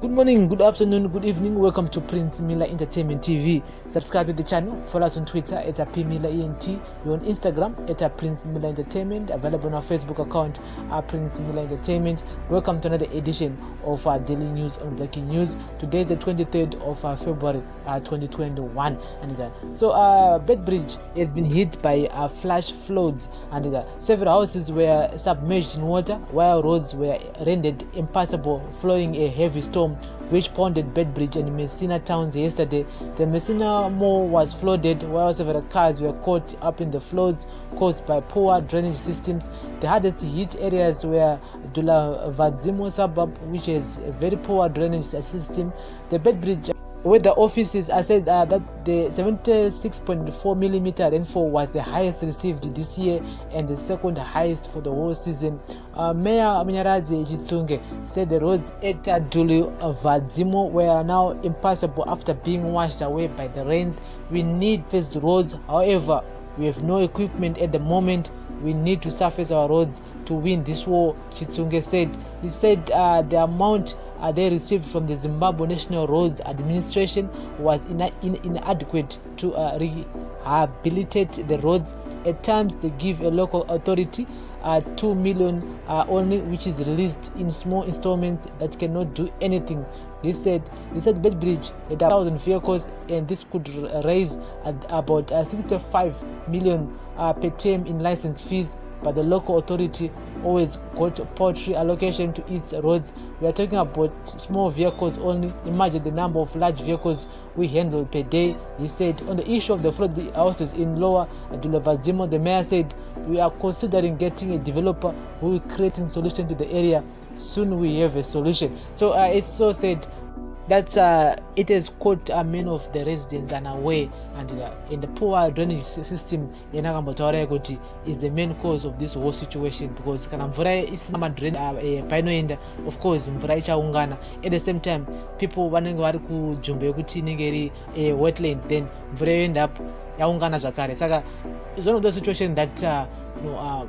Good morning, good afternoon, good evening. Welcome to Prince Miller Entertainment TV. Subscribe to the channel. Follow us on Twitter at P Miller ENT. We're on Instagram at Prince Miller Entertainment. Available on our Facebook account at Prince Miller Entertainment. Welcome to another edition of our daily news on breaking news. Today is the 23rd of uh, February uh, 2021. And uh, so, uh, Bedbridge has been hit by uh, flash floods, and uh, several houses were submerged in water, while roads were rendered impassable, following a heavy storm which pounded Bedbridge and Messina towns yesterday. The Messina Mall was flooded while several cars were caught up in the floods caused by poor drainage systems. The hardest hit areas were Dula Vadzimo suburb, which has a very poor drainage system. The Bedbridge where the offices I said uh, that the 76.4 millimeter rainfall was the highest received this year and the second highest for the whole season. Uh, Mayor Munyaradzi Chitsunge said the roads at Dulu Vadzimo were now impassable after being washed away by the rains. We need fast roads, however, we have no equipment at the moment. We need to surface our roads to win this war, Chitsunge said. He said uh, the amount they received from the Zimbabwe National Roads Administration was in, in, inadequate to uh, rehabilitate the roads. At times, they give a local authority uh, 2 million uh, only, which is released in small installments that cannot do anything. He said, he said Bedbridge had a thousand vehicles, and this could raise about uh, 65 million uh, per term in license fees but the local authority always got poultry allocation to its roads. We are talking about small vehicles only. Imagine the number of large vehicles we handle per day. He said on the issue of the flood houses in Lower Adulavadzimo, the mayor said we are considering getting a developer who will create a solution to the area. Soon we have a solution. So uh, it's so said that uh, it has caught uh, many of the residents unaware and uh, in the poor drainage system yanakambotaura kuti is the main cause of this whole situation because kana mvura isina madrain uh, eh, painoenda of course mvura ichaungana. At the same time people vanenge vari kunzvimbo yekuti inenge iri uh, wetland then mvura yoendapo yaungana zvakare. Saka is one of the situation that uh, you know, uh,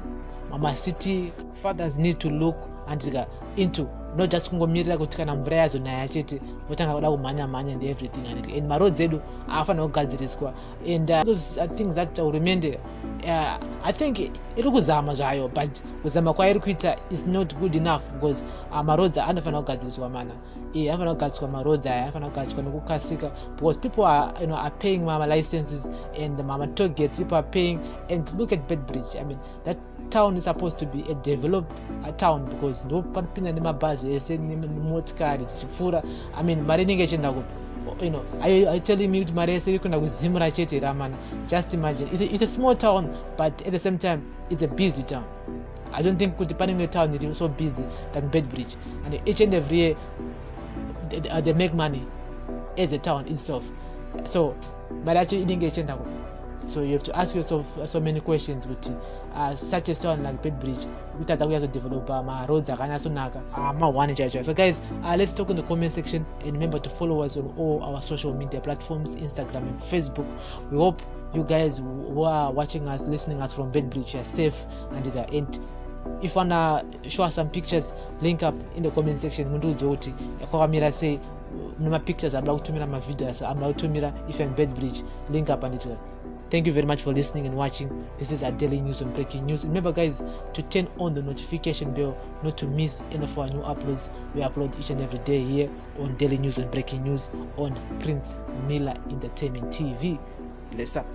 mamacity fathers need to look and uh, into no just kungomirira kuti kana mvura yazonaya chete votanga kuda kumhanya mhanya and everything and, and maroads edu haafanira kugadziriswa and uh, those are things that hurumende uh, i think iri kuzama zvayo but kuzama kwairi kuita is not good enough because uh, maroads anofanira kugadziriswa mana. E anofanira kugadziswa maroads aya anofanira kugadziswa nekukasika because people are, you know, are paying mama licenses and mama togates people are paying. And look at bed bridge i mean that town is supposed to be a developed a town because ndo panopinda nemabhazi ese nemotikari dzichipfuura. I mean mari inenge ichienda kupi you know itelling me kuti mari yese iri kuenda kuzimura chete ramana just imagine. It's a, it's a small town but at the same time it's a busy town. I don't think kuti pane imwe town iri so busy than bedbridge. And each and every year they, they make money as a town itself. So mari yacho inenge ichienda kupi so you have to ask yourself so many questions kuti uh, such a town like bedbridge kutadza kunyatsodevelopa maroads akanyatsonaka mahwane chaicho so guys uh, let's talk in the comment section and remember to follow us on all our social media platforms instagram and facebook. We hope you guys who are watching us listening us from bedbridge are safe and the end if wanna show us some pictures link up in the comment section. Mundiudze kuti kwakamira sei nemapictures amuda kutumira mavideos amuda kutumira if and bedbridge link up and thank you very much for listening and watching. This is our daily news on breaking news. Remember guys to turn on the notification bell not to miss any of our new uploads. We upload each and every day here on daily news and breaking news on prince miller entertainment tv bless up